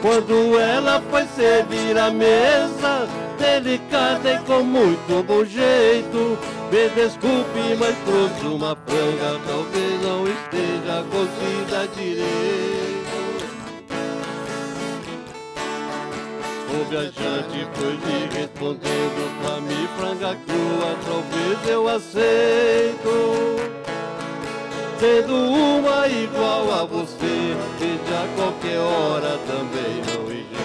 Quando ela foi servir a mesa, delicada e com muito bom jeito, me desculpe, mas trouxe uma franga, talvez não esteja cozida direito. O viajante foi lhe respondendo, pra mim franga crua, talvez eu aceito. Sendo uma igual a você, desde a qualquer hora também não rejeito.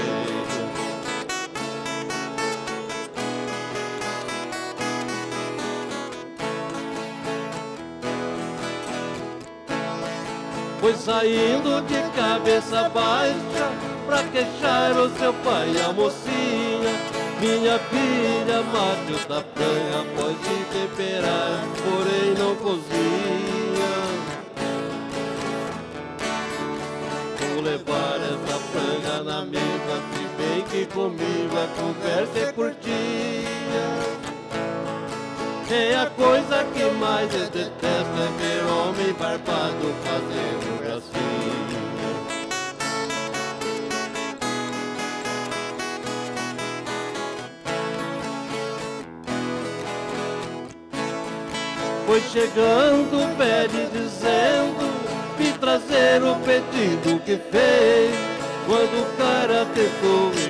Foi saindo de cabeça baixa pra queixar o seu pai e a mocinha. Minha filha, mate o da franga, pode temperar, porém não cozinha. Levar essa franga na mesa, se bem que comigo a conversa é curtinha. É a coisa que mais eu detesto é ver homem barbado fazendo gracinha. Foi chegando pede dizendo Me trazer o pedido que fez Quando o cara tentou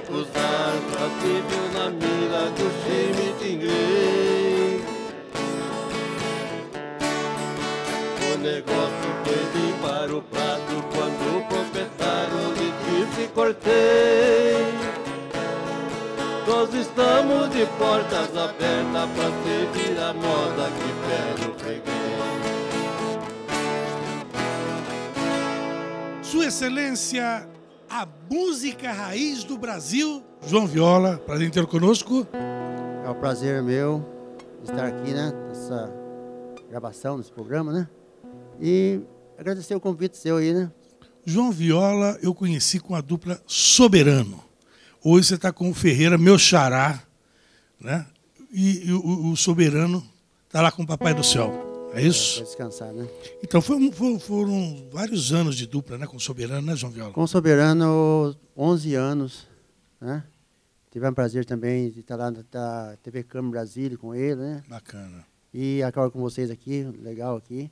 A música raiz do Brasil, João Viola, prazer em ter conosco. É um prazer meu estar aqui, né? Nessa gravação desse programa, né? E agradecer o convite seu aí, né? João Viola eu conheci com a dupla Soberano. Hoje você está com o Ferreira, meu xará, né? E, e o, o, Soberano está lá com o Papai do Céu. É isso? Para descansar, né? Então foi, foram vários anos de dupla, né? Com o Soberano, né, João Viola? Com o Soberano, 11 anos, né? Tive um prazer também de estar lá na TV Câmara Brasília com ele, né? Bacana. E agora com vocês aqui, legal aqui.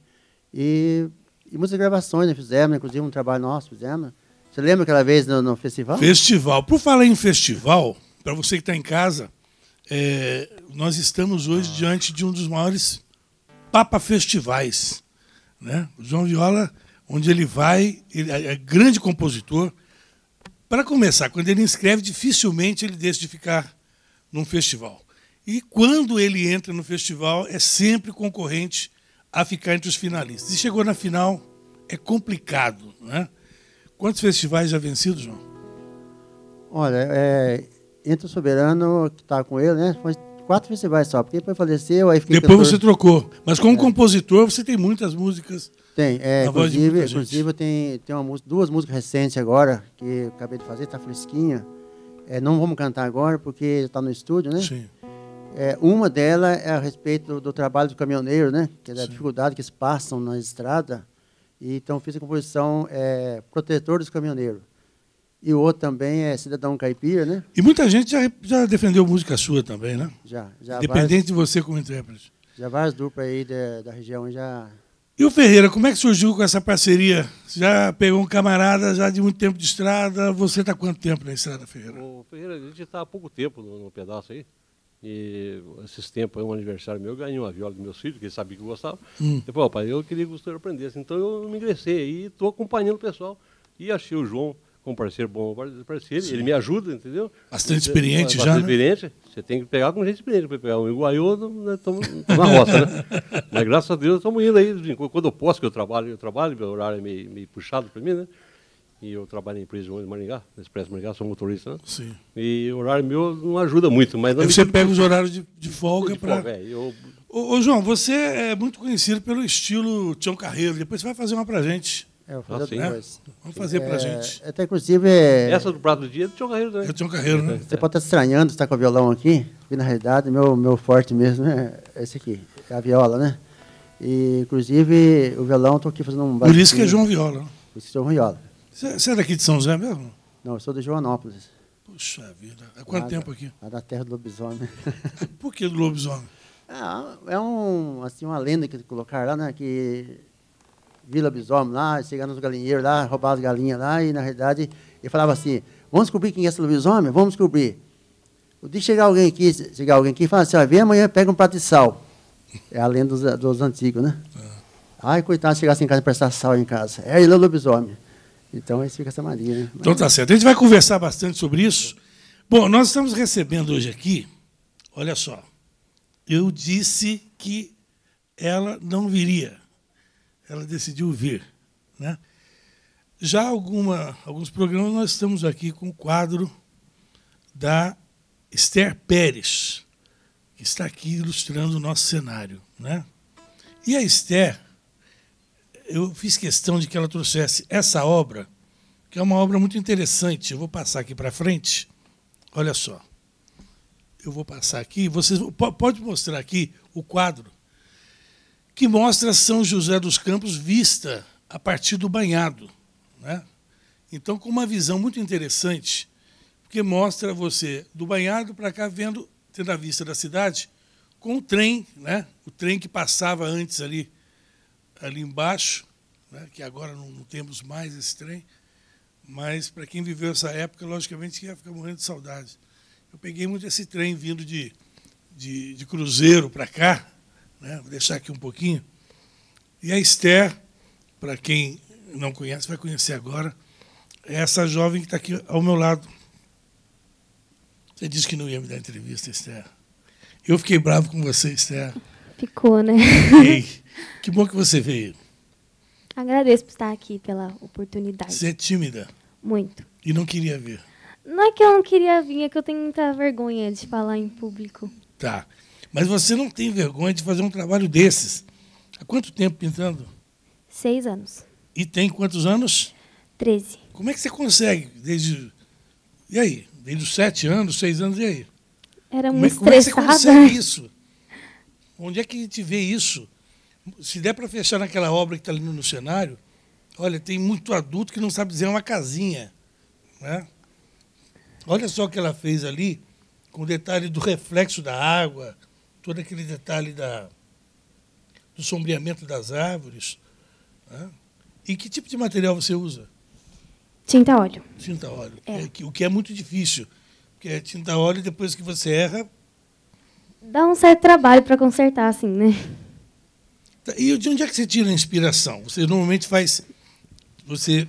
E, e muitas gravações né, fizemos, inclusive um trabalho nosso fizemos. Você lembra aquela vez no, no festival? Festival. Por falar em festival, para você que está em casa, é, nós estamos hoje diante de um dos maiores Papa Festivais. Né? O João Viola, onde ele vai, ele é grande compositor. Para começar, quando ele inscreve, dificilmente ele deixa de ficar num festival. E quando ele entra no festival, é sempre concorrente a ficar entre os finalistas. E chegou na final, é complicado. Né? Quantos festivais já vencidos, João? Olha, é, entre o Soberano, que está com ele, né? Quatro festivais só, porque depois faleceu, aí fiquei Depois cantor. você trocou. Mas como é. compositor, você tem muitas músicas. Tem, é, inclusive, inclusive tem, tem uma música, duas músicas recentes agora, que eu acabei de fazer, está fresquinha. É, não vamos cantar agora, porque está no estúdio, né? Sim. É, uma delas é a respeito do trabalho do caminhoneiro, né? Que é da dificuldade que eles passam na estrada. E, então, fiz a composição é, Protetor dos Caminhoneiros. E o outro também é Cidadão Caipira, né? E muita gente já, já defendeu música sua também, né? Já, já Independente várias, de você como intérprete. já várias duplas aí da, da região já... E o Ferreira, como é que surgiu com essa parceria? Você já pegou um camarada já de muito tempo de estrada. Você está quanto tempo na estrada, Ferreira? O Ferreira, a gente está há pouco tempo no, no pedaço aí. E esses tempos, um aniversário meu, eu ganhei uma viola dos meus filhos, que eles sabiam que eu gostava. Hum. Depois, ó, pai, eu queria que o senhor aprendesse. Então eu me ingressei aí e estou acompanhando o pessoal. E achei o João como parceiro bom, parceiro. Ele me ajuda, entendeu? Bastante experiente Bastante já, né? experiente. Você tem que pegar com gente experiente. Para pegar um iguaiô, nós estamos na roça, né? Mas graças a Deus estamos indo aí. Quando eu posso, que eu trabalho, eu trabalho, meu horário é meio, meio puxado para mim, né? E eu trabalho na empresa de Maringá, na Expresso Maringá, sou motorista, né? Sim. E o horário meu não ajuda muito, mas não me você tira pega os horários de, de folga para. é. Eu Ô, ô, João, você é muito conhecido pelo estilo Tião Carreiro. Depois você vai fazer uma pra gente. É, vou fazer Ah, depois. Vamos fazer pra É, gente. Até, inclusive, é, Essa do prato do dia é do Tião Carreiro também. É o Tião Carreiro, né? você pode estar estranhando estar com o violão aqui, porque na realidade meu, meu forte mesmo é esse aqui, é a viola, né? E, inclusive, o violão, estou aqui fazendo um Por isso que é. João Viola. né? Por isso que sou viola. Você você é daqui de São José mesmo? Não, eu sou de Joanópolis. Puxa vida. Há quanto lá tempo da- aqui? Lá da terra do lobisomem. Por que do lobisomem? Ah, é um, assim, uma lenda que colocaram lá, né? Que vila lobisomem lá, chegar nos galinheiros lá, roubar as galinhas lá, e na realidade ele falava assim, vamos descobrir quem é esse lobisomem? Vamos descobrir. O dia chegar alguém aqui, chegar alguém aqui e falar assim, ó, vem amanhã, pega um prato de sal. É a lenda dos, dos antigos, né? Ai, coitado, chegasse em casa e prestar sal em casa. É ele é o lobisomem. Então aí fica essa mania, né? Então tá certo. A gente vai conversar bastante sobre isso. Bom, nós estamos recebendo hoje aqui, olha só, eu disse que ela não viria. Ela decidiu vir. Né? Já alguma, alguns programas nós estamos aqui com o quadro da Esther Pérez, que está aqui ilustrando o nosso cenário. Né? E a Esther, eu fiz questão de que ela trouxesse essa obra, que é uma obra muito interessante. Eu vou passar aqui para frente. Olha só. Eu vou passar aqui. Vocês po- pode mostrar aqui o quadro que mostra São José dos Campos vista a partir do banhado, né? Então, com uma visão muito interessante, porque mostra você do banhado para cá vendo tendo a vista da cidade com o trem, né? O trem que passava antes ali ali embaixo, né? que agora não, não temos mais esse trem, mas para quem viveu essa época, logicamente ia ficar morrendo de saudade. Eu peguei muito esse trem vindo de, de, de Cruzeiro para cá, né? vou deixar aqui um pouquinho. E a Esther, para quem não conhece, vai conhecer agora, é essa jovem que está aqui ao meu lado. Você disse que não ia me dar entrevista, Esther. Eu fiquei bravo com você, Esther. Ficou, né? Ei, que bom que você veio. Agradeço por estar aqui pela oportunidade. Você é tímida Muito. e não queria ver. Não é que eu não queria vir, é que eu tenho muita vergonha de falar em público. Tá. Mas você não tem vergonha de fazer um trabalho desses. Há quanto tempo pintando? Seis anos. E tem quantos anos? Treze. Como é que você consegue? Desde. E aí? Desde os sete anos, seis anos, e aí? Era Como é, muito como é que você estressada. consegue isso? Onde é que a gente vê isso? Se der para fechar naquela obra que está ali no cenário, olha, tem muito adulto que não sabe dizer uma casinha. Né? Olha só o que ela fez ali, com o detalhe do reflexo da água, todo aquele detalhe da, do sombreamento das árvores. né? E que tipo de material você usa? Tinta óleo. Tinta óleo. É. É que- o que é muito difícil. Porque é tinta óleo, depois que você erra, Dá um certo trabalho para consertar, assim, né? Tá, E de onde é que você tira a inspiração? Você normalmente faz. Você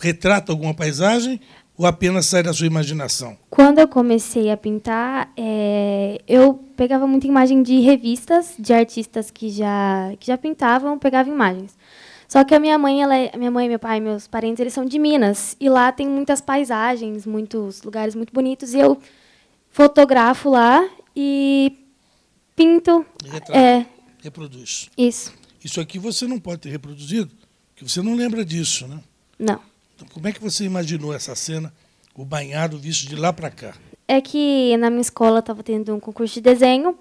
retrata alguma paisagem ou apenas sai da sua imaginação? Quando eu comecei a pintar, é, eu pegava muita imagem de revistas de artistas que já que já pintavam, pegava imagens. Só que a minha mãe, ela é, minha mãe, meu pai, meus parentes, eles são de Minas e lá tem muitas paisagens, muitos lugares muito bonitos e eu fotografo lá e pinto. Retrata. É, Reproduz. isso. Isso aqui você não pode ter reproduzido, porque você não lembra disso, né? Não. Então, como é que você imaginou essa cena, o banhado visto de lá para cá? é que na minha escola estava tendo um concurso de desenho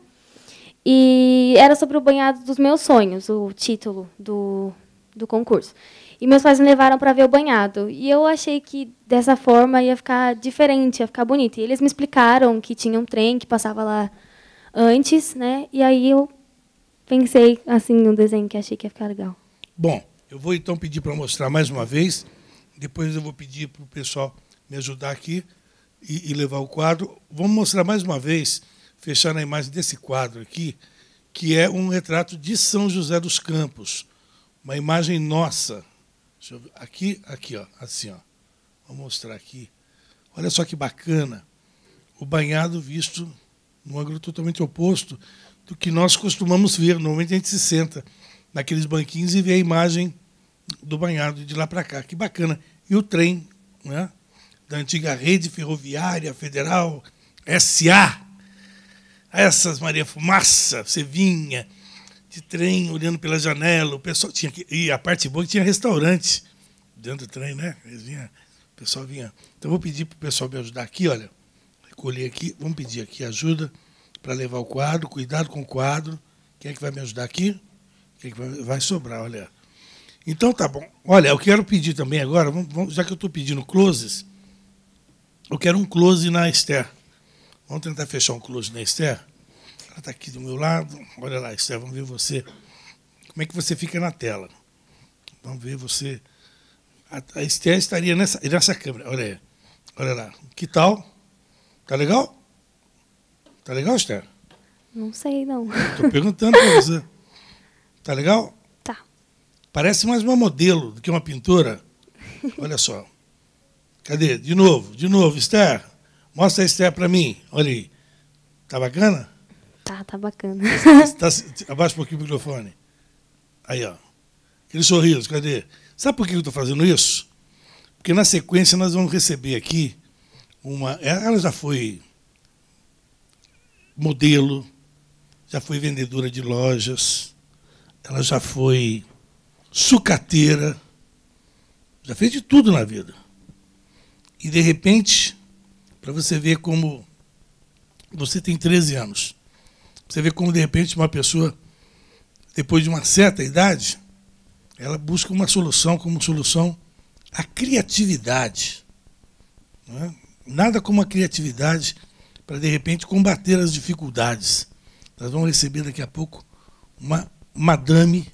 e era sobre o banhado dos meus sonhos, o título do, do concurso. E meus pais me levaram para ver o banhado. E eu achei que dessa forma ia ficar diferente, ia ficar bonito. E eles me explicaram que tinha um trem que passava lá antes, né? E aí eu pensei assim no desenho que achei que ia ficar legal. Bom, eu vou então pedir para mostrar mais uma vez. Depois eu vou pedir para o pessoal me ajudar aqui e, e, levar o quadro. Vamos mostrar mais uma vez, fechar na imagem desse quadro aqui, que é um retrato de São José dos Campos. Uma imagem nossa. Aqui, aqui, ó, assim, ó. Vou mostrar aqui. Olha só que bacana. O banhado visto num ângulo totalmente oposto do que nós costumamos ver. Normalmente a gente se senta naqueles banquinhos e vê a imagem do banhado de lá para cá. Que bacana. E o trem, né? da antiga rede ferroviária federal, SA. Essas Maria Fumaça, você vinha de trem olhando pela janela, o pessoal tinha que. E a parte boa é que tinha restaurante dentro do trem, né? Eles vinha, o pessoal vinha. Então vou pedir para o pessoal me ajudar aqui, olha. Recolher aqui, vamos pedir aqui ajuda para levar o quadro, cuidado com o quadro. Quem é que vai me ajudar aqui? Quem é que vai, vai sobrar, olha. Então tá bom. Olha, eu quero pedir também agora, vamos, já que eu estou pedindo closes, eu quero um close na Esther. Vamos tentar fechar um close na Esther? Ela está aqui do meu lado. Olha lá, Esther, vamos ver você. Como é que você fica na tela? Vamos ver você. A, a Esther estaria nessa, nessa câmera. Olha aí. Olha lá. Que tal? Tá legal? Tá legal, Esther? Não sei, não. Estou perguntando para você. Tá legal? Tá. Parece mais uma modelo do que uma pintora. Olha só. Cadê? De novo, de novo, Esther. Mostra a Esther para mim. Olha aí. Tá bacana? Tá, tá bacana. Tá, abaixa um pouquinho o microfone. Aí, ó. Aquele sorriso, cadê? Sabe por que eu estou fazendo isso? Porque na sequência nós vamos receber aqui uma. Ela já foi modelo, já foi vendedora de lojas, ela já foi sucateira, já fez de tudo na vida. E, de repente, para você ver como você tem 13 anos, você vê como, de repente, uma pessoa, depois de uma certa idade, ela busca uma solução como solução a criatividade. É? Nada como a criatividade para, de repente, combater as dificuldades. Nós vamos receber daqui a pouco uma madame,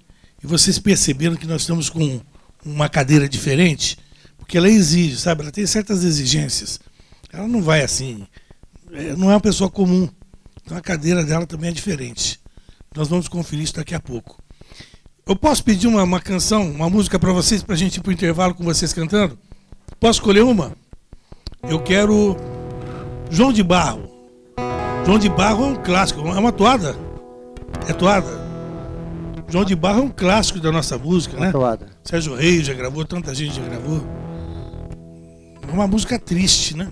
e vocês perceberam que nós estamos com uma cadeira diferente porque ela exige, sabe? Ela tem certas exigências. Ela não vai assim, é, não é uma pessoa comum. Então a cadeira dela também é diferente. Nós vamos conferir isso daqui a pouco. Eu posso pedir uma, uma canção, uma música para vocês, para a gente ir para o intervalo com vocês cantando? Posso escolher uma? Eu quero João de Barro. João de Barro é um clássico, é uma toada. É toada. João de Barro é um clássico da nossa música, né? Toada. Sérgio Reis já gravou, tanta gente já gravou. É uma música triste, né?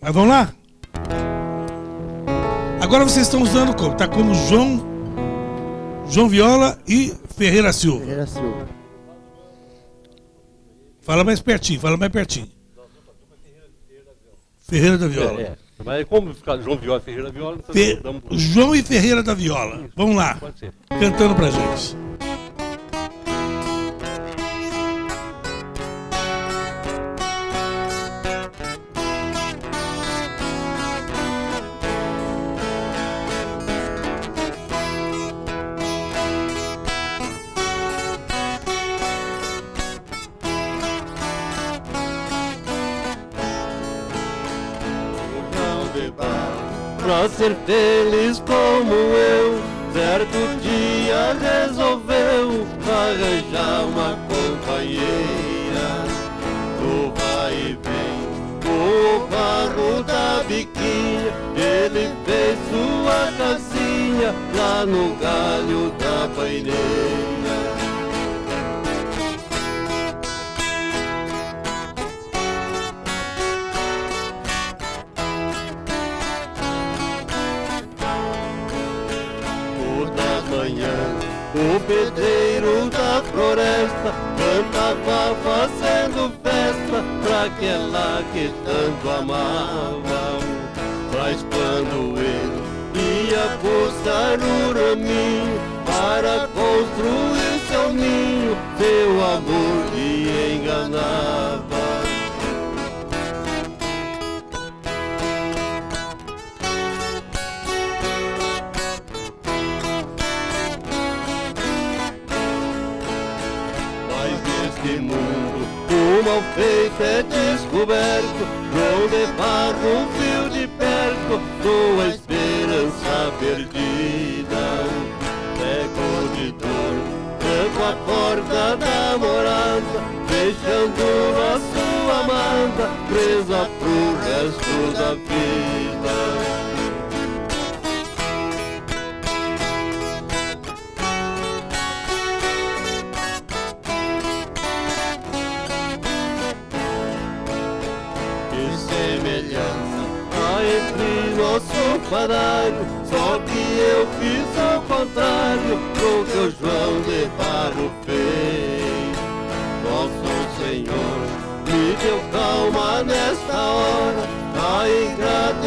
Mas vamos lá? Agora vocês estão usando como? Tá como João João Viola e Ferreira Silva. Ferreira Silva. Fala mais pertinho, fala mais pertinho. Ferreira da Viola. Mas como ficar João Viola e Ferreira da Viola? Fe... João e Ferreira da Viola. Vamos lá. Cantando pra gente. Ser feliz como eu, certo dia resolveu arranjar uma companheira. No vai e vem, o barro da biquinha, ele fez sua casinha lá no galho da paineira. Cantava fazendo festa pra aquela que tanto amava. Mas quando ele ia buscar o raminho para construir seu ninho, seu amor lhe enganava. Mal feito é descoberto, de barro, um fio de perto, sua esperança perdida. Cego de dor, tranco a porta da morada, fechando a sua amada, presa pro resto da vida. Parário, só que eu fiz ao contrário do que o João de Faro fez. Nosso Senhor me deu calma nesta hora, a ingrata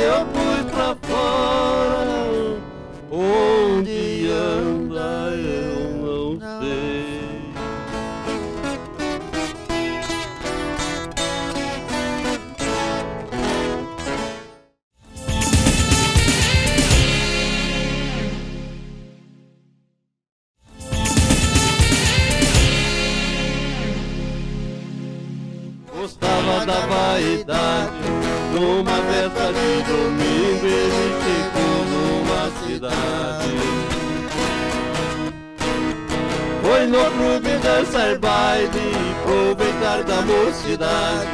no clube dançar baile, aproveitar da mocidade.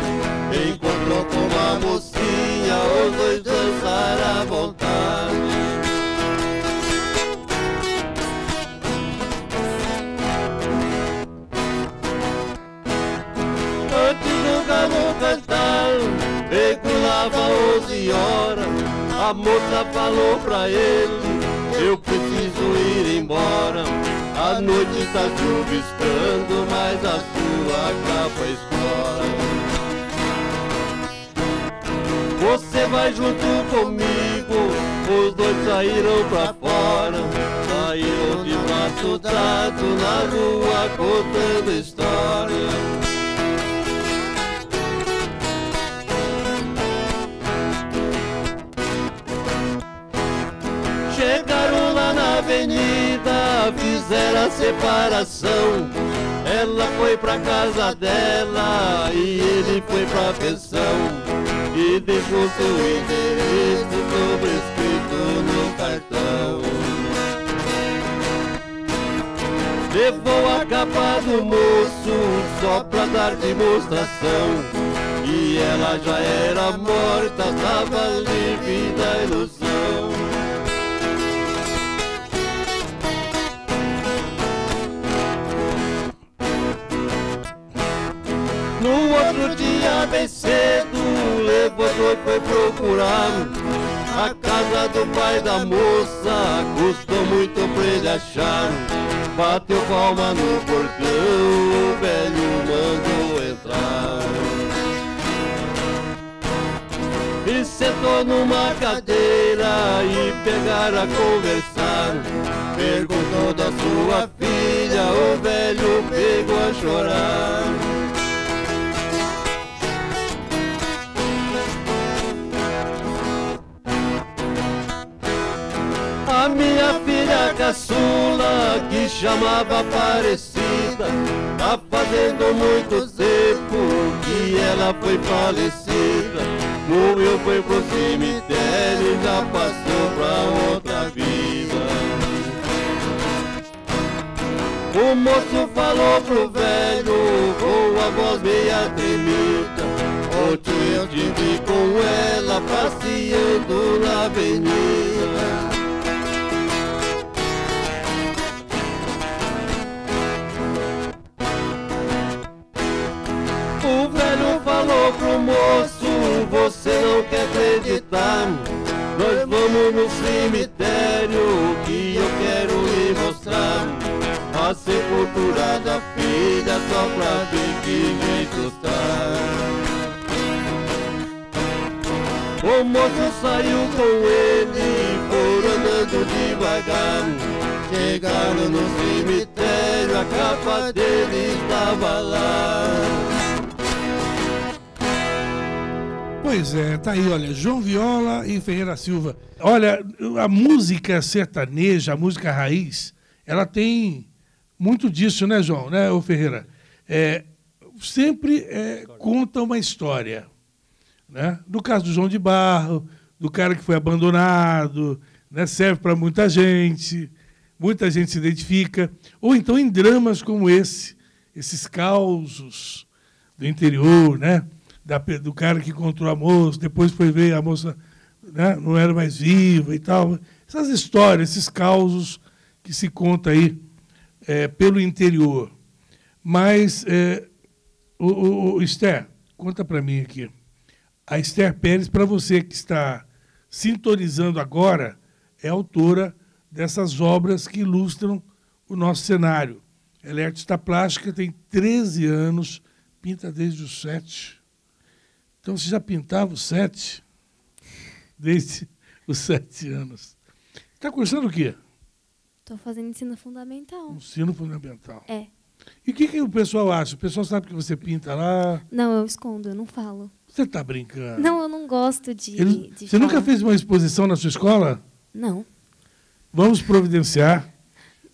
Encontrou com uma mocinha, os dois dançaram à vontade. vou cantar Regulava 11 horas A moça falou pra ele Eu preciso ir embora. A noite está chuviscando Mas a sua capa escora. Você vai junto comigo. Os dois saíram pra fora. Saíram de braço dado Na rua contando história avenida, fizeram a separação. Ela foi pra casa dela e ele foi pra pensão. E deixou seu endereço sobrescrito no cartão. Levou a capa do moço só pra dar demonstração. E ela já era morta, tava livre da ilusão. Dia bem cedo levantou e foi procurar. A casa do pai da moça custou muito pra ele achar. Bateu palma no portão, o velho mandou entrar. E sentou numa cadeira e pegaram a conversar. Perguntou da sua filha, o velho pegou a chorar filha caçula que chamava Aparecida Tá fazendo muito tempo que ela foi falecida. Morreu, foi pro cemitério e já passou pra outra vida. O moço falou pro velho com a voz meia tremida Ontem eu tive com ela passeando na avenida falou pro moço, você não quer acreditar. Nós vamos no cemitério que eu quero lhe mostrar. A sepultura da filha só pra ver que jeito tá. O moço saiu com ele, foram andando devagar. Chegaram no cemitério, a capa dele estava lá. Pois é, tá aí, olha, João Viola e Ferreira Silva. Olha, a música sertaneja, a música raiz, ela tem muito disso, né, João, né, ô Ferreira? É, sempre é, conta uma história. Né? No caso do João de Barro, do cara que foi abandonado, né, serve para muita gente, muita gente se identifica. Ou então em dramas como esse, esses causos do interior, né? Da, do cara que encontrou a moça, depois foi ver a moça né, não era mais viva e tal. Essas histórias, esses causos que se conta aí é, pelo interior. Mas, é, o, o, o Esther, conta para mim aqui. A Esther Pérez, para você que está sintonizando agora, é autora dessas obras que ilustram o nosso cenário. Ela é artista plástica, tem 13 anos, pinta desde os 7. Então você já pintava os sete, desde os sete anos. Está cursando o quê? Estou fazendo ensino fundamental. Ensino fundamental. É. E o que, que o pessoal acha? O pessoal sabe que você pinta lá? Não, eu escondo, eu não falo. Você está brincando? Não, eu não gosto de. Ele, de você falar. nunca fez uma exposição na sua escola? Não. Vamos providenciar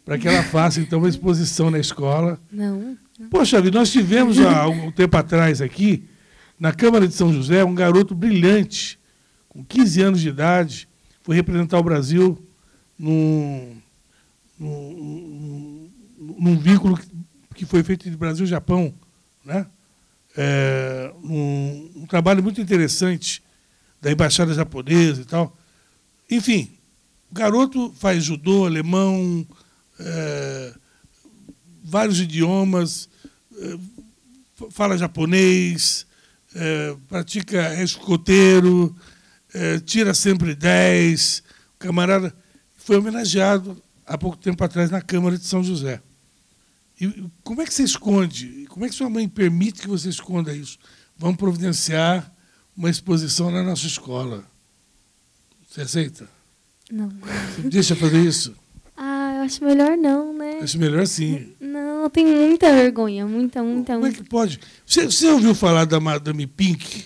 para que ela faça então uma exposição na escola. Não. Poxa vida, nós tivemos há algum tempo atrás aqui na Câmara de São José, um garoto brilhante, com 15 anos de idade, foi representar o Brasil num, num, num vínculo que foi feito de Brasil e Japão. Né? É, um, um, trabalho muito interessante da Embaixada Japonesa e tal. Enfim, o garoto faz judô, alemão, é, vários idiomas, é, fala japonês, é, pratica escoteiro, é, tira sempre 10. O camarada foi homenageado há pouco tempo atrás na Câmara de São José. E como é que você esconde? Como é que sua mãe permite que você esconda isso? Vamos providenciar uma exposição na nossa escola. Você aceita? Não. Você deixa fazer isso? Ah, eu acho melhor não, né? Acho melhor sim. Não, eu tenho muita vergonha, muita, muita, Como é muita. que pode? Você, você ouviu falar da Madame Pink?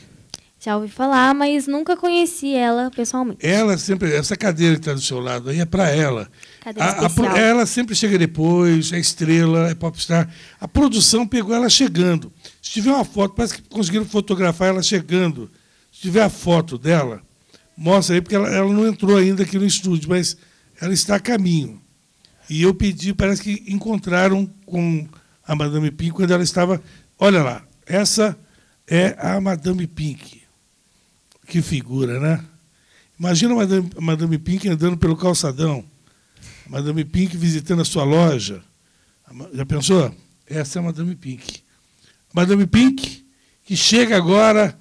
Já ouvi falar, mas nunca conheci ela pessoalmente. Ela sempre, essa cadeira que está do seu lado aí é para ela. Cadeira A- a ela sempre chega depois, é estrela, é popstar. A produção pegou ela chegando. Se tiver uma foto, parece que conseguiram fotografar ela chegando. Se tiver a foto dela, mostra aí, porque ela, ela não entrou ainda aqui no estúdio, mas ela está a caminho. E eu pedi, parece que encontraram com a Madame Pink quando ela estava. Olha lá, essa é a Madame Pink. Que figura, né? Imagina a Madame, a Madame Pink andando pelo calçadão. A Madame Pink visitando a sua loja. Já pensou? Essa é a Madame Pink. Madame Pink, que chega agora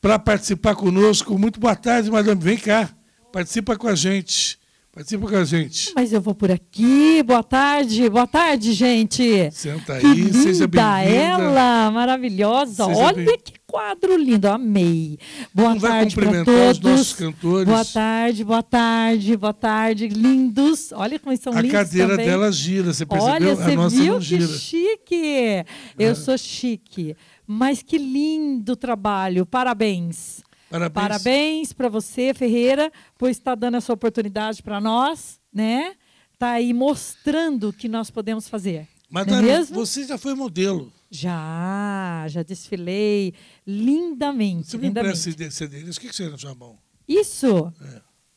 para participar conosco. Muito boa tarde, Madame. Vem cá. Participa com a gente. Participa com a gente. Mas eu vou por aqui. Boa tarde, boa tarde, gente. Senta Que aí, seja linda bem-vinda. ela, maravilhosa. Seja Olha bem- que quadro lindo, amei. Boa tarde para cumprimentar os todos. nossos cantores? Boa tarde, boa tarde, boa tarde, lindos. Olha como eles são A lindos cadeira também. dela gira, você percebeu? Olha, a você nossa viu não que gira. chique? Eu sou chique, mas que lindo trabalho. Parabéns. Parabéns. Parabéns para você, Ferreira, por estar dando essa oportunidade para nós, né? Tá aí mostrando o que nós podemos fazer. Madame, não é mesmo? você já foi modelo. Já, já desfilei lindamente. Você me empresta lindamente. esse CD? O que você tem na sua mão? Isso,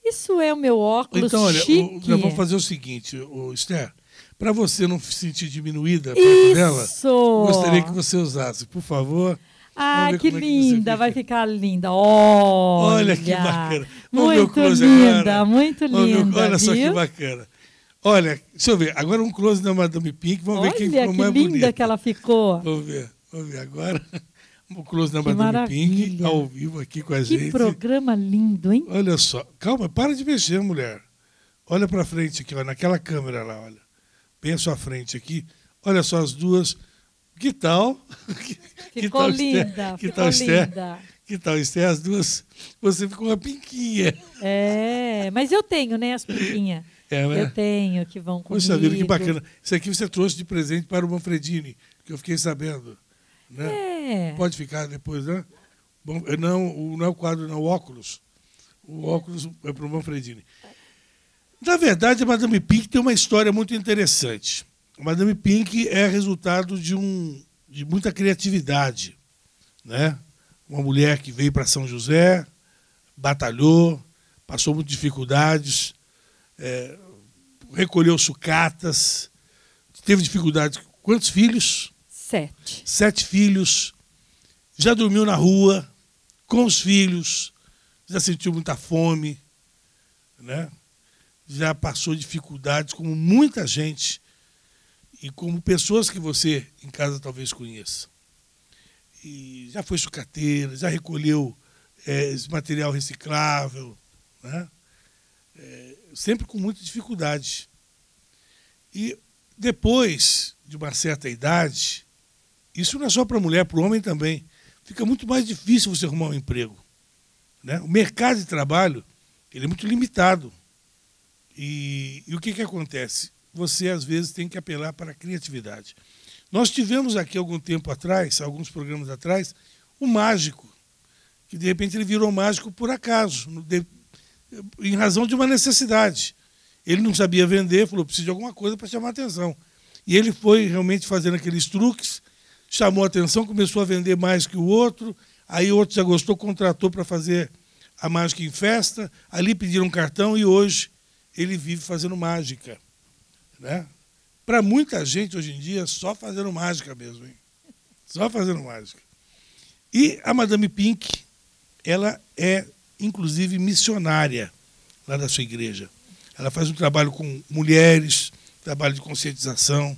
isso é o meu óculos Então, olha, o, chique. nós vamos fazer o seguinte, o Esther. Para você não se sentir diminuída perto dela, Isso. gostaria que você usasse, por favor. Ah, que é que linda, fica. vai ficar linda. Olha, Olha que bacana. Vamos Muito linda, agora. muito Vamos ver o- linda. olha só que viu? bacana. Olha, deixa eu ver. Agora um close da Madame Pink. Vamos ver quem Olha ficou que mais linda bonita. que ela ficou. Vamos ver. Vamos ver agora. Um close da Que Madame Pink, maravilha. ao vivo aqui com a Que gente. programa lindo, hein? Olha só. Calma, para de mexer, mulher. Olha para frente aqui, ó, naquela câmera lá, olha. Bem à sua frente aqui. Olha só as duas. Que tal? Que Ficou tal, Esther? linda, Que ficou tal, linda. Que tal, Esther? As duas. Você ficou uma pinquinha. É, mas eu tenho, né, as pinquinhas. É, né? Eu tenho, que vão comigo. Poxa vida, que bacana. Isso aqui você trouxe de presente para o Manfredini, que eu fiquei sabendo. Né? É. Pode ficar depois, né? Bom, não, o, não é o quadro, não, o óculos. O óculos é para o Manfredini. Na verdade, a Madame Pink tem uma história muito interessante. Madame Pink é resultado de, um, de muita criatividade. Né? Uma mulher que veio para São José, batalhou, passou muitas dificuldades, é, recolheu sucatas, teve dificuldades. Quantos filhos? Sete. Sete filhos. Já dormiu na rua, com os filhos, já sentiu muita fome, né? já passou dificuldades, como muita gente, e como pessoas que você em casa talvez conheça. E já foi sucateira, já recolheu é, material reciclável, né? É, sempre com muita dificuldade. E depois de uma certa idade, isso não é só para mulher, para o homem também, fica muito mais difícil você arrumar um emprego. Né? O mercado de trabalho ele é muito limitado. E, e o que, que acontece? Você, às vezes, tem que apelar para a criatividade. Nós tivemos aqui, algum tempo atrás, alguns programas atrás, o mágico, que de repente ele virou mágico por acaso, em razão de uma necessidade. Ele não sabia vender, falou: preciso de alguma coisa para chamar atenção. E ele foi realmente fazendo aqueles truques, chamou atenção, começou a vender mais que o outro, aí o outro já gostou, contratou para fazer a mágica em festa, ali pediram um cartão e hoje ele vive fazendo mágica. Né? Para muita gente hoje em dia, só fazendo mágica mesmo. Hein? Só fazendo mágica. E a Madame Pink, ela é inclusive missionária lá da sua igreja. Ela faz um trabalho com mulheres, trabalho de conscientização,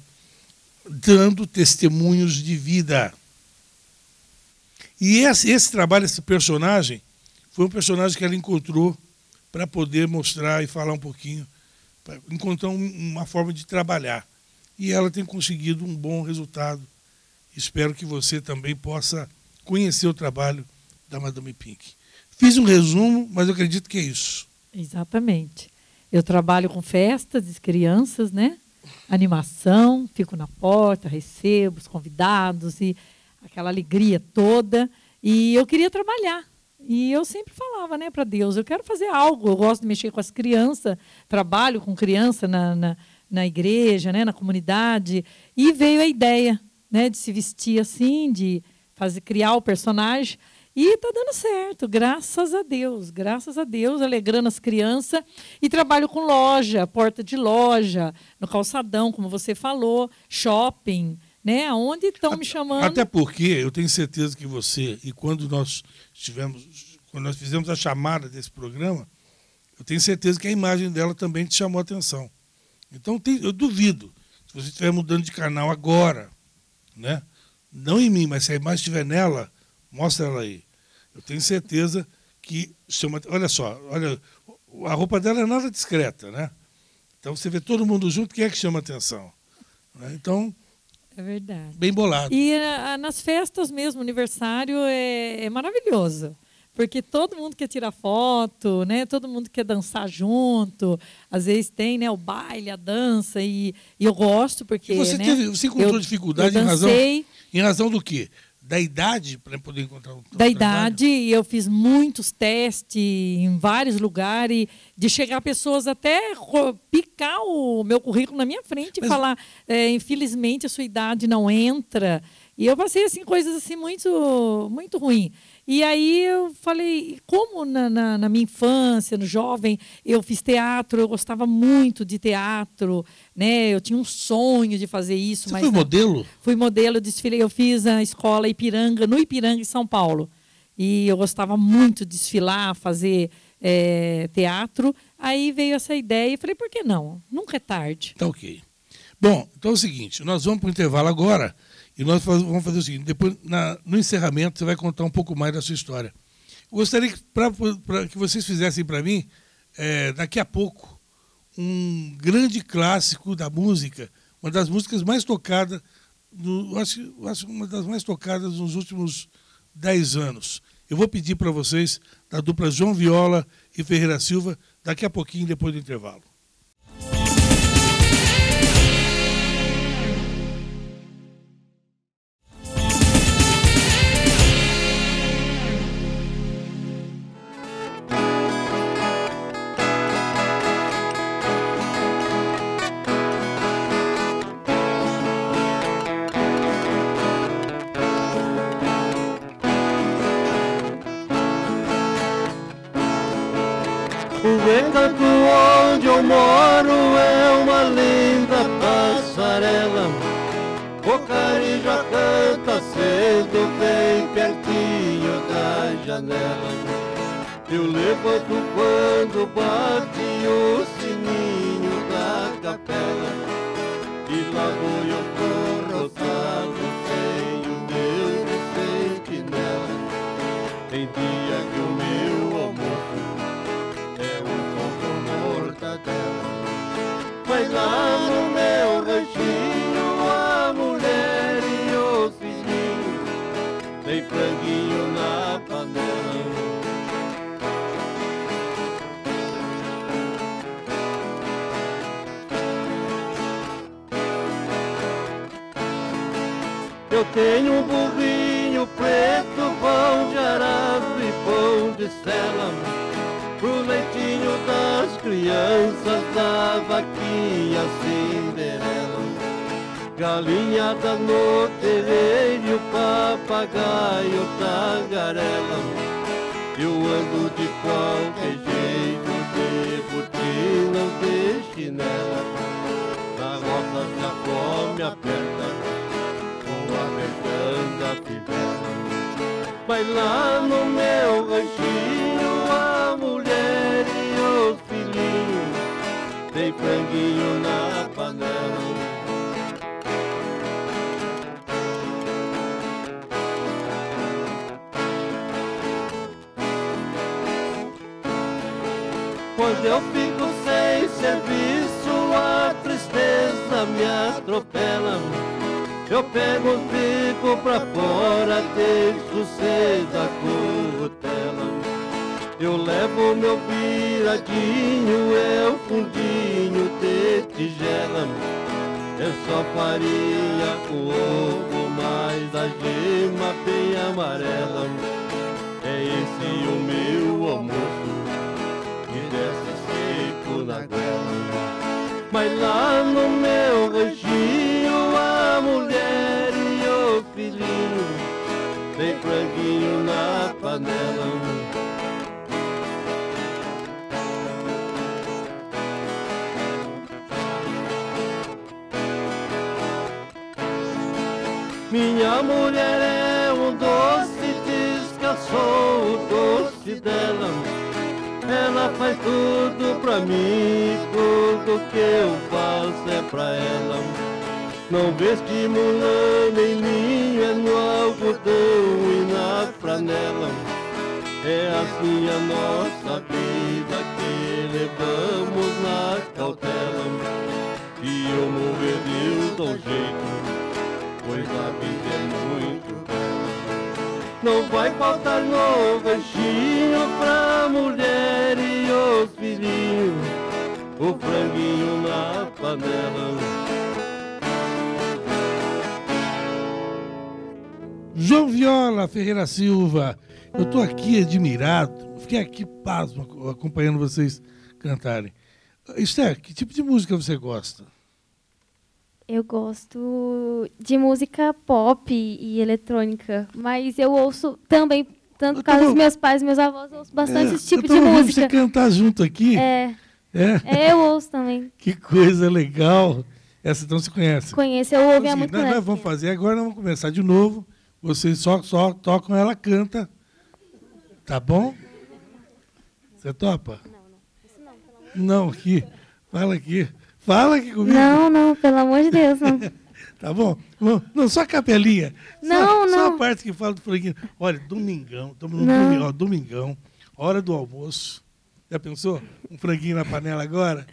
dando testemunhos de vida. E esse, esse trabalho, esse personagem, foi um personagem que ela encontrou para poder mostrar e falar um pouquinho, encontrar um, uma forma de trabalhar. E ela tem conseguido um bom resultado. Espero que você também possa conhecer o trabalho da Madame Pink. Fiz um resumo, mas eu acredito que é isso. Exatamente. Eu trabalho com festas crianças, né? Animação, fico na porta, recebo os convidados e aquela alegria toda. E eu queria trabalhar. E eu sempre falava né, para Deus, eu quero fazer algo, eu gosto de mexer com as crianças, trabalho com criança na, na, na igreja, né, na comunidade. E veio a ideia né, de se vestir assim, de fazer criar o personagem. E está dando certo, graças a Deus, graças a Deus, alegrando as crianças. E trabalho com loja, porta de loja, no calçadão, como você falou, shopping, né? Onde estão me chamando. Até porque eu tenho certeza que você, e quando nós tivemos, quando nós fizemos a chamada desse programa, eu tenho certeza que a imagem dela também te chamou a atenção. Então tem, eu duvido, se você estiver mudando de canal agora, né? Não em mim, mas se a imagem estiver nela, mostra ela aí. Eu tenho certeza que chama. Olha só, olha, a roupa dela é nada discreta, né? Então você vê todo mundo junto, quem é que chama atenção? Né? Então. É verdade. Bem bolado. E a, nas festas mesmo, aniversário é, é, maravilhoso. Porque todo mundo quer tirar foto, né? Todo mundo quer dançar junto. Às vezes tem, né, o baile, a dança e, e eu gosto porque, e você né, teve, você encontrou eu, dificuldade eu em razão em razão do quê? Da idade para poder encontrar um da idade e eu fiz muitos testes em vários lugares de chegar pessoas até picar o meu currículo na minha frente e Mas- falar é, infelizmente a sua idade não entra. E eu passei assim coisas assim muito muito ruim e aí eu falei como na, na, na minha infância no jovem eu fiz teatro eu gostava muito de teatro né eu tinha um sonho de fazer isso Você mas foi modelo? Fui modelo, desfilei, eu fiz a escola Ipiranga, no Ipiranga, em São Paulo. E eu gostava muito de desfilar, fazer eh, teatro. Aí veio essa ideia e falei, por que não? Nunca é tarde. Tá ok. Bom, então é o seguinte, nós vamos para o intervalo agora e nós vamos fazer o seguinte, depois na- no encerramento você vai contar um pouco mais da sua história. Eu gostaria que, pra- pra- que vocês fizessem para mim, eh, daqui a pouco, um grande clássico da música, uma das músicas mais tocadas, no, acho, acho uma das mais tocadas nos últimos dez anos. Eu vou pedir para vocês, da dupla João Viola e Ferreira Silva, daqui a pouquinho, depois do intervalo. Sela Pro leitinho das crianças da vaquinha Cinderela. Galinhada no terreiro e o papagaio tagarela. Eu ando de qualquer jeito, de botinas, de chinela. Na roça se a fome aperta Vou apertando a fivela Mas lá no meu ranchinho franguinho na panela Quando eu fico sem serviço a tristeza me atropela eu pego o fico pra fora, deixo a curtela. Eu levo meu viradinho, é o fundinho de tigela. É só farinha, o ovo, mais a gema bem amarela. É esse o meu almoço, que desce seco na goela. Mas lá no meu ranchinho a mulher e o filhinho tem franguinho na panela. Minha mulher é um doce, diz que eu sou o doce dela. Ela faz tudo pra mim, tudo que eu faço é pra ela. Não veste mulã nem linho, é no algodão e na franela. É assim a nossa vida que levamos na cautela. E eu Deus dá um jeito, pois a vida é muito bela. Não vai faltar no ranchinho pra mulher e os filhinhos, o franguinho na panela. João Viola Ferreira Silva, eu estou aqui admirado, fiquei aqui pasmo acompanhando vocês cantarem. Esther, que tipo de música você gosta? Eu gosto de música pop e eletrônica, mas eu ouço também, tanto por causa dos meus pais e meus avós, eu ouço bastante esse tipo eu de música. você cantar junto aqui. É, É? é, eu ouço também. Que coisa legal. Essa então se conhece. Conheço, eu ouvi há Então, muito nós, tempo. nós vamos fazer agora, nós vamos começar de novo. Vocês só, só tocam, ela canta. Tá bom? Você topa? Não, aqui. Fala aqui. Fala aqui comigo. Não, não, pelo amor de Deus, não. Tá bom? Não, não, só a capelinha. Só- Não, Só não. a parte que fala do franguinho. Olha, domingão. Não. domingão, ó, domingão. Hora do almoço. Já pensou? Um franguinho na panela agora?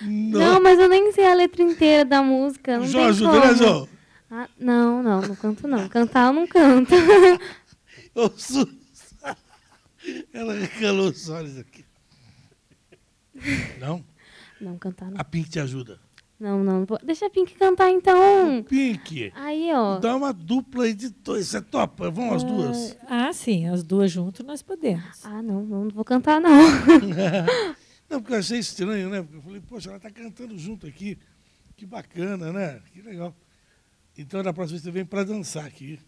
Não, mas eu nem sei a letra inteira da música. Não João, tem como. Ah, não, não, não canto não. Cantar eu não canto. Ô, Sus. Ela recalou os olhos aqui. Não? Não, cantar não. A Pink te ajuda. Não, não. vou- Deixa a Pink cantar então. Pink, Aí, ó. dá uma dupla aí de dois. Você topa? Vão as duas? Ah, sim, as duas juntas nós podemos. Ah, não, não, vou cantar, não. Não, porque eu achei estranho, né? Porque eu falei, poxa, ela está cantando junto aqui. Que bacana, né? Que legal. Então, na próxima vez você vem para dançar aqui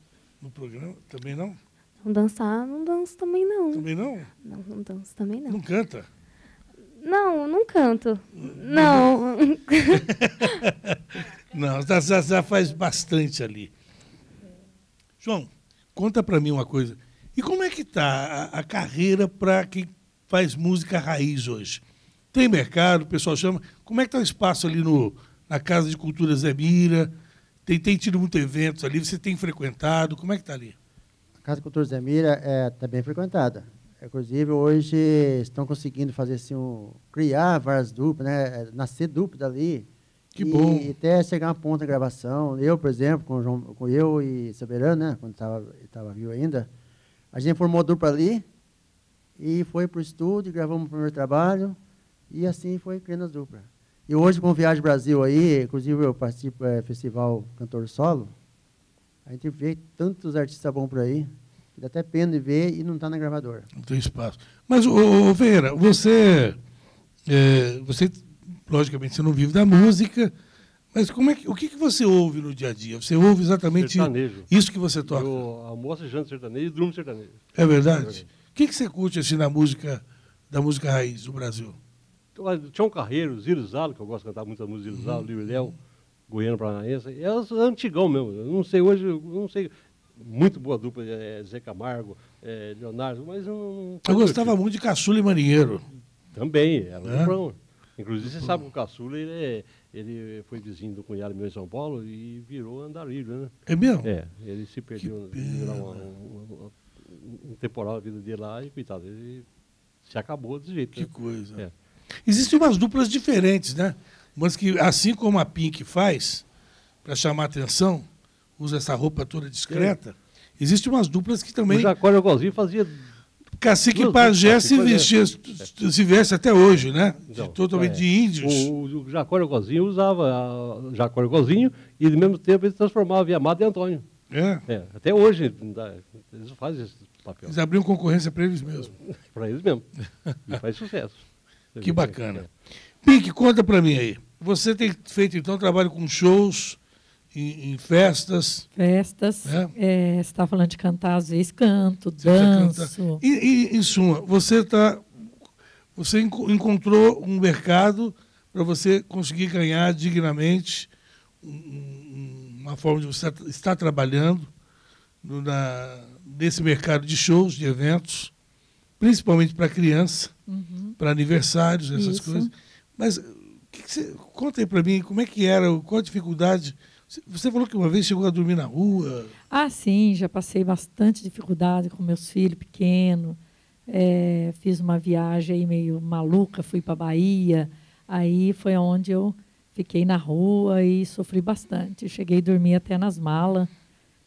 no programa. Também não? Não dançar, não danço também, não. Também não? Não, não danço também, não. Não canta? Não, não canto. Não. Não, já, já, faz bastante ali. João, conta para mim uma coisa. E como é que está a, a carreira para quem faz música raiz hoje? Tem mercado, o pessoal chama. Como é que está o espaço ali no, na Casa de Cultura Zé Mira? Tem, tem tido muitos eventos ali? Você tem frequentado? Como é que está ali? A Casa Cultura Zé Mira está é, tá bem frequentada. Inclusive, hoje estão conseguindo fazer assim, um, criar várias duplas, né? é, nascer dupla dali. Que e, bom. E até chegar a ponta da gravação. Eu, por exemplo, com, João, com eu e Soberano, né? quando estava vivo ainda, a gente formou a dupla ali e foi para o estúdio, gravamos o primeiro trabalho e assim foi criando as duplas. E hoje, com Viagem Brasil aí, inclusive eu participo do é, Festival Cantor Solo, a gente vê tantos artistas bons por aí, dá até pena de ver e não está na gravadora. Não tem espaço. Mas, ô, ô Ferreira, você, é, você, logicamente, você não vive da música, mas como é que, o que, que você ouve no dia a dia? Você ouve exatamente Sertanejo. isso que você toca? Eu almoço e janto sertanejo e durmo sertanejo. É verdade? O que, que você curte assim na música, da música raiz do Brasil? Tião Carreiro, Ziro Zalo, que eu gosto de cantar muito a música Ziro Zalo, Livre Léo, Goiano Paranaense. É os antigão mesmo. Eu não sei hoje, eu não sei. Muito boa dupla, é, Zé Camargo, é, Leonardo, mas eu não. Eu gostava muito de Caçula e Marinheiro. Também, era um É? Inclusive, você sabe que o Caçula ele, é- ele foi vizinho do cunhado meu em São Paulo e virou andarilho, né? É mesmo? É, ele se perdeu uma- um temporal da vida dele lá e, coitado, ele se acabou desse jeito. Que né? coisa. É. Existem umas duplas diferentes, né? Mas que, assim como a Pink faz, para chamar atenção, usa essa roupa toda discreta, existem umas duplas que também. O Jacó Igualzinho fazia. Cacique Duas Pajé se vestia, se veste até hoje, né? De- Então, totalmente é. de índios. O, o Jacó usava a- Jacó Igualzinho e, ao mesmo tempo, ele transformava Via Mata em Antônio. É. É, até hoje, eles fazem esse papel. Eles abriam concorrência para eles mesmos. Para eles mesmo. E faz sucesso. Que bacana. é. Pink, conta para mim aí. Você tem feito, então, trabalho com shows, em, em festas. Festas, É. é, você está falando de cantar, às vezes canto, Você danço. E, e, em suma, você tá, você enco- encontrou um mercado para você conseguir ganhar dignamente um- um- uma forma de você estar trabalhando no- na, nesse mercado de shows, de eventos, principalmente para criança, Uhum. para aniversários, essas Isso. coisas. Mas que que você, conta aí para mim, como é que era, qual a dificuldade? Você- falou que uma vez chegou a dormir na rua. Ah, sim, já passei bastante dificuldade com meus filhos pequenos. É, fiz uma viagem meio maluca, fui para Bahia. Aí foi onde eu fiquei na rua e sofri bastante. Cheguei a dormir até nas malas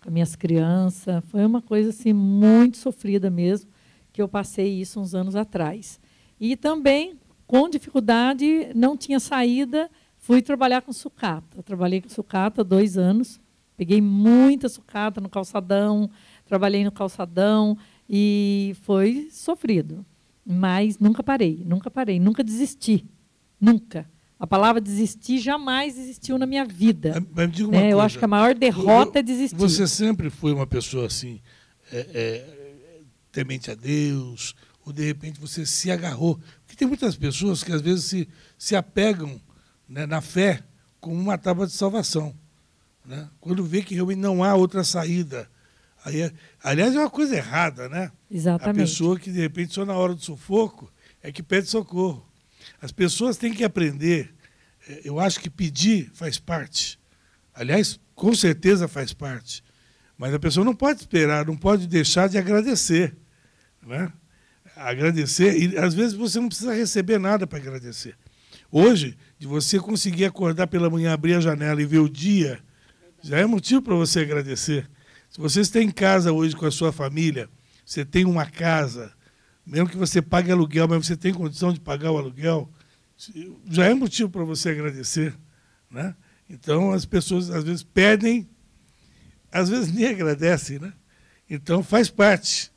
com as minhas crianças. Foi uma coisa assim muito sofrida mesmo, que eu passei isso uns anos atrás. E também, com dificuldade, não tinha saída, fui trabalhar com sucata. Trabalhei com sucata dois anos. Peguei muita sucata no calçadão, trabalhei no calçadão e foi sofrido. Mas nunca parei, nunca parei, nunca desisti. Nunca. A palavra desistir jamais existiu na minha vida. Mas me diga uma né? Eu coisa. acho que a maior derrota é desistir. Você sempre foi uma pessoa assim, é, é, temente a Deus, ou de repente você se agarrou? Porque tem muitas pessoas que às vezes se, se apegam né, na fé como uma tábua de salvação. Né? Quando vê que realmente não há outra saída. Aí é- aliás, é uma coisa errada, né? Exatamente. A pessoa que, de repente, só na hora do sufoco é que pede socorro. As pessoas têm que aprender. eh, Eu acho que pedir faz parte. Aliás, com certeza faz parte. Mas a pessoa não pode esperar, não pode deixar de agradecer. Né? Agradecer, e às vezes você não precisa receber nada para agradecer. Hoje, de você conseguir acordar pela manhã, abrir a janela e ver o dia, já é motivo para você agradecer. Se você está em casa hoje com a sua família, você tem uma casa, mesmo que você pague aluguel, mas você tem condição de pagar o aluguel, já é motivo para você agradecer. Né? Então, as pessoas às vezes pedem, às vezes nem agradecem. Né? Então, faz parte.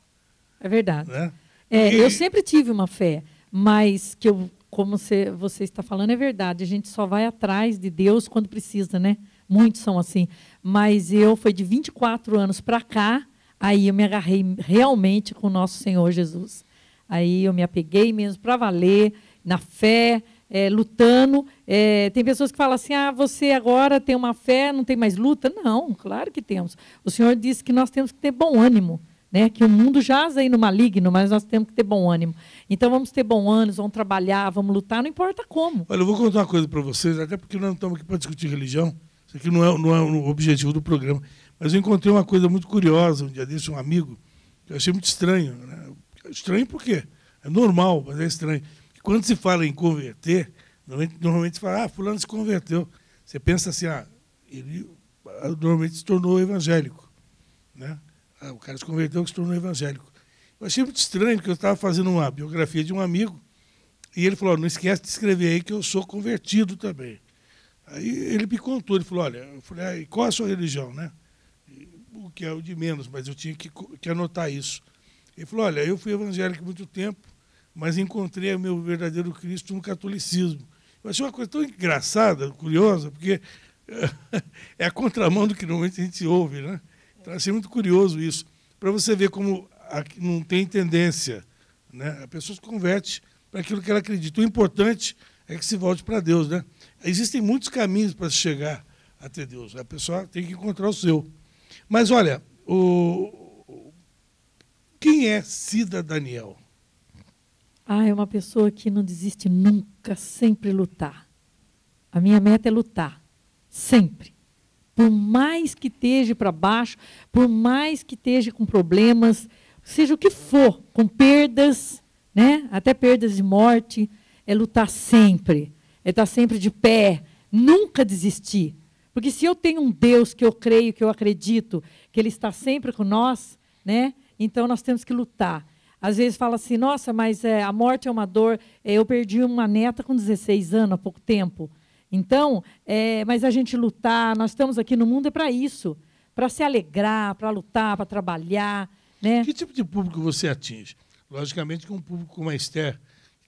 É verdade. Né? É, e... Eu sempre tive uma fé, mas que eu, como você, você está falando, é verdade. A gente só vai atrás de Deus quando precisa, né? Muitos são assim. Mas eu, foi de 24 anos para cá, aí eu me agarrei realmente com o nosso Senhor Jesus. Aí eu me apeguei mesmo para valer, na fé, é, lutando. É, tem pessoas que falam assim: ah, você agora tem uma fé, não tem mais luta. Não, claro que temos. O Senhor disse que nós temos que ter bom ânimo. Né, que o mundo jaz aí no maligno, mas nós temos que ter bom ânimo. Então vamos ter bom ânimo, vamos trabalhar, vamos lutar, não importa como. Olha, eu vou contar uma coisa para vocês, até porque nós não estamos aqui para discutir religião, isso aqui não é, não é o objetivo do programa. Mas eu encontrei uma coisa muito curiosa um dia desse, um amigo, que eu achei muito estranho. Né? Estranho por quê? É normal, mas é estranho. Quando se fala em converter, normalmente, normalmente se fala, ah, fulano se converteu. Você pensa assim, ah, ele ah, normalmente se tornou evangélico. Né? Ah, o cara se converteu que se tornou evangélico. Eu achei muito estranho, porque eu estava fazendo uma biografia de um amigo, e ele falou, não esquece de escrever aí que eu sou convertido também. Aí ele me contou, ele falou, olha, eu falei, ah, qual a sua religião, né? O que é o de menos, mas eu tinha que, que anotar isso. Ele falou, olha, eu fui evangélico muito tempo, mas encontrei o meu verdadeiro Cristo no catolicismo. Eu achei uma coisa tão engraçada, curiosa, porque é a contramão do que normalmente a gente ouve, né? Então, achei muito curioso isso. Para você ver como não tem tendência, né? A pessoa se converte para aquilo que ela acredita. O importante é que se volte para Deus, né? Existem muitos caminhos para se chegar até Deus. A pessoa tem que encontrar o seu. Mas olha, o... quem é Cida Daniel? Ah, é uma pessoa que não desiste nunca, sempre lutar. A minha meta é lutar, sempre. Por mais que esteja para baixo, por mais que esteja com problemas, seja o que for, com perdas, né? até perdas de morte, é lutar sempre é estar sempre de pé, nunca desistir. Porque se eu tenho um Deus que eu creio, que eu acredito, que Ele está sempre com nós, né? então nós temos que lutar. Às vezes fala assim, nossa, mas é, a morte é uma dor. É, eu perdi uma neta com 16 anos há pouco tempo. Então, é, mas a gente lutar, nós estamos aqui no mundo é para isso, para se alegrar, para lutar, para trabalhar. Né? Que tipo de público você atinge? Logicamente, com um público como a Esther,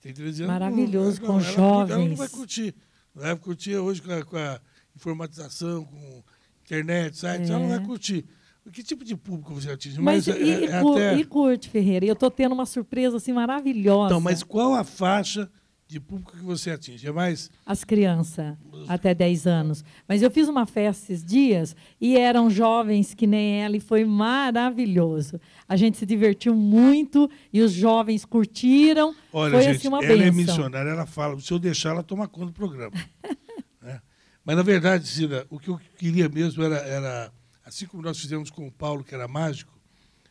tem 13 anos. Maravilhoso, não, com ela, jovens. Ela não vai curtir. Não vai curtir hoje com a, com a informatização, com internet, sites, é. ela não vai é. curtir. Que tipo de público você atinge? Mas, mas é, e, é, até... e curte, Ferreira? E eu estou tendo uma surpresa assim maravilhosa. Então, mas qual a faixa de público que você atinge? É mais. As crianças, até 10 anos. Mas eu fiz uma festa esses dias e eram jovens que nem ela e foi maravilhoso. A gente se divertiu muito e os jovens curtiram. Olha, foi gente, assim uma ela benção. é missionária, ela fala, se eu deixar, ela toma conta do programa. né? Mas, na verdade, Cida, o que eu queria mesmo era, era, assim como nós fizemos com o Paulo, que era mágico,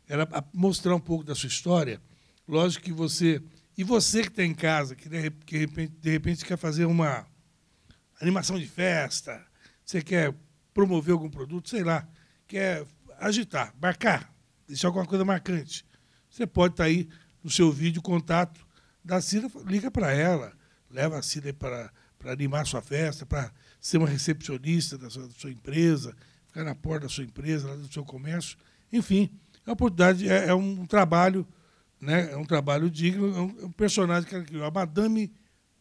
era mostrar um pouco da sua história. Lógico que você e você que está em casa, que de repente, de repente quer fazer uma animação de festa, você quer promover algum produto, sei lá, quer agitar, marcar, deixar alguma coisa marcante. Você pode estar tá aí no seu vídeo contato da Cida, liga para ela, leva a Cida para, para animar a sua festa, para ser uma recepcionista da sua, da sua, empresa, ficar na porta da sua empresa, do seu comércio. Enfim, é uma oportunidade, é, é um trabalho né? É um trabalho digno, é um, é um personagem que ela criou, a Madame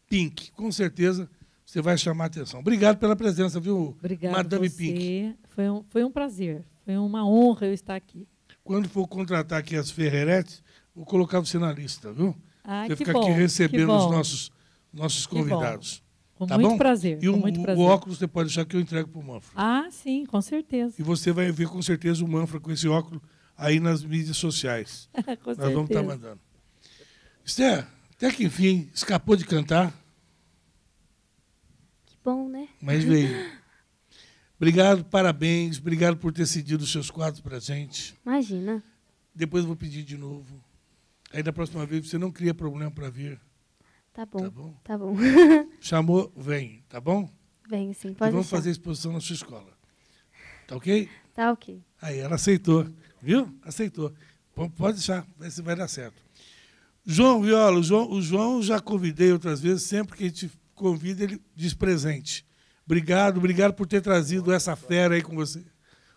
Pink. Com certeza você vai chamar a atenção. Obrigado pela presença, viu, Obrigado Madame você. Pink? Foi um, foi um prazer, foi uma honra eu estar aqui. Quando for contratar aqui as Ferreretes, vou colocar você na lista, viu? Ah, você fica bom, aqui recebendo os nossos, nossos convidados. Com tá muito bom? prazer. E um, muito prazer. o óculos você pode deixar que eu entrego para o Manfra. Ah, sim, com certeza. E você vai ver com certeza o Manfra com esse óculos aí nas mídias sociais. Com Nós vamos estar tá mandando. Esther, até que enfim, escapou de cantar. Que bom, né? Mas veio. Obrigado, parabéns. Obrigado por ter cedido os seus quadros para gente. Imagina. Depois eu vou pedir de novo. Aí da próxima vez você não cria problema para vir. Tá bom. Tá bom? Tá bom. Chamou, vem, tá bom? Vem, sim. Pode e vamos deixar. fazer exposição na sua escola. Tá ok? Tá ok. Aí ela aceitou. Viu? Aceitou. Pode deixar, ver se vai dar certo. João Viola, o João, o João já convidei outras vezes, sempre que a gente convida, ele diz presente. Obrigado, obrigado por ter trazido essa fera aí com você.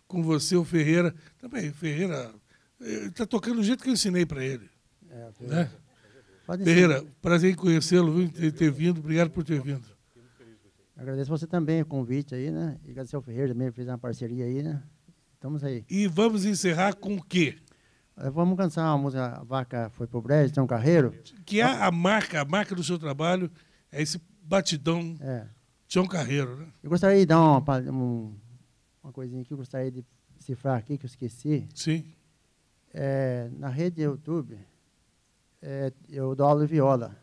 Com você, o Ferreira. Também, Ferreira está tocando do jeito que eu ensinei para ele. É, Né? pode Ferreira, prazer em conhecê-lo, ter, ter vindo. Obrigado por ter vindo. Agradeço você também o convite aí, né? E agradecer ao Ferreira também, fez uma parceria aí, né? Estamos aí. E vamos encerrar com o quê? Eh, Vamos cantar uma música, a vaca foi pro brejo, um carreiro. Que é a marca, a marca do seu trabalho, é esse batidão É. João Carreiro, né? Eu gostaria de dar uma, um- uma coisinha aqui, eu gostaria de cifrar aqui, que eu esqueci. Sim. É, na rede YouTube, é, eu dou aula de viola.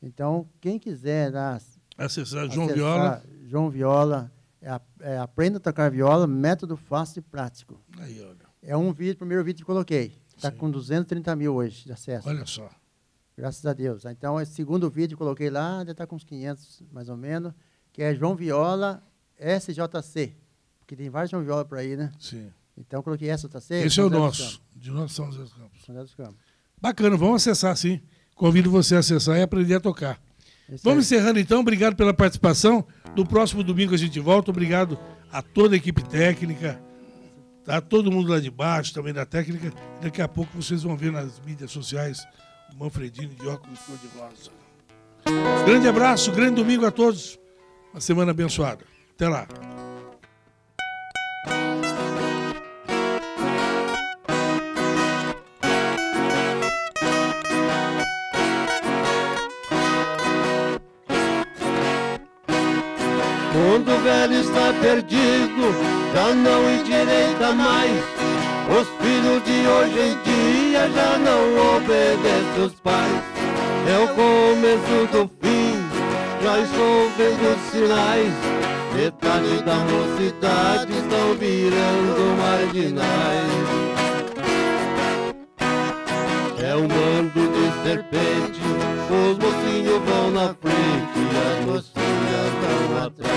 Então, quem quiser lá, Acessar João acessar Viola. João Viola, é, é Aprenda a Tocar Viola, método fácil e prático. Aí, olha. É um vídeo, primeiro vídeo que coloquei. Está com 230 mil hoje de acesso. Olha só. Graças a Deus. Então, esse segundo vídeo que coloquei lá, deve estar com uns 500, mais ou menos, que é João Viola SJC. Porque tem vários João Viola por aí, né? Sim. Então, eu coloquei SJC. Esse é o nosso. De nós São José dos Campos. São José dos Campos. Bacana, vamos acessar sim. Convido você a acessar e aprender a tocar. Esse Vamos encerrando então. Obrigado pela participação. No próximo domingo a gente volta. Obrigado a toda a equipe técnica, tá? todo mundo lá de baixo, também da técnica. Daqui a pouco vocês vão ver nas mídias sociais o Manfredini de óculos cor-de-rosa. Grande abraço, grande domingo a todos. Uma semana abençoada. Até lá. Perdido, já não endireita mais. Os filhos de hoje em dia já não obedecem os pais. É o começo do fim, já estou vendo sinais. Metade da mocidade estão virando marginais. É um bando de serpente, os mocinhos vão na frente e as mocinhas vão atrás.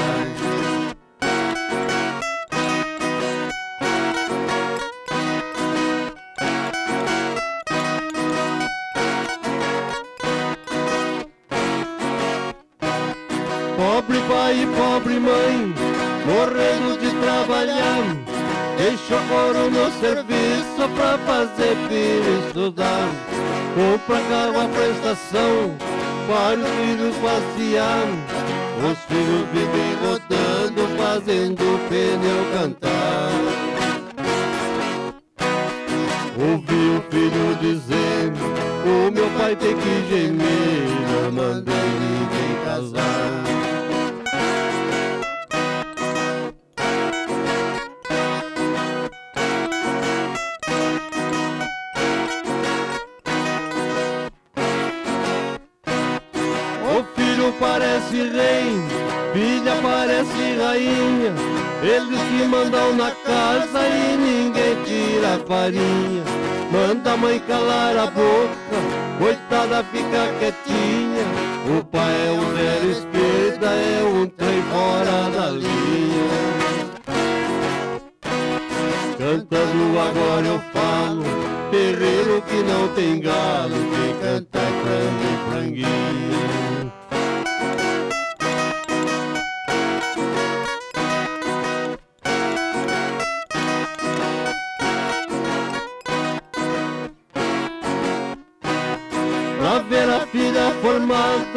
Serviço pra fazer filho estudar. Compra carro a prestação, para os filhos passear. Os filhos vivem rodando, fazendo pneu cantar.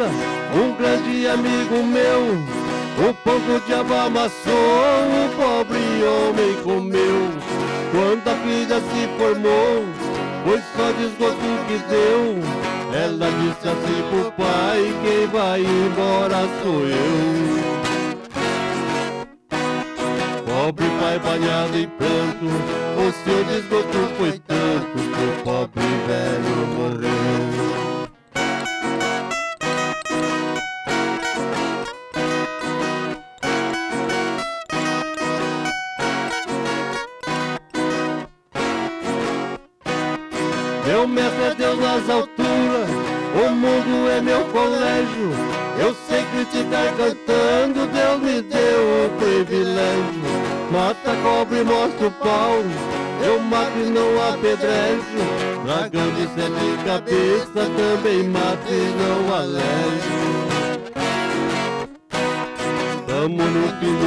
Um grande amigo meu, o pão que o amassou, o pobre homem comeu. Quando a filha se formou, foi só desgosto que deu. Ela disse assim pro pai, quem vai embora sou eu. Pobre pai banhado em pranto, o seu desgosto foi tanto que o pobre velho morreu. Apedrejo Dragão de sete cabeças Também mato e não alejo Tamo no fim